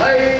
はい。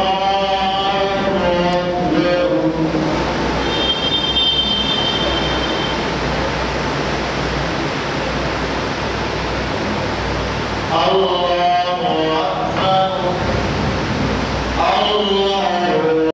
Allah.